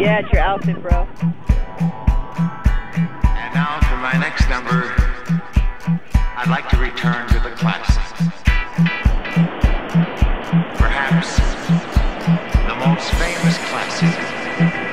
Yeah, it's your outfit, bro. And now for my next number, I'd like to return to the classics. Perhaps the most famous classic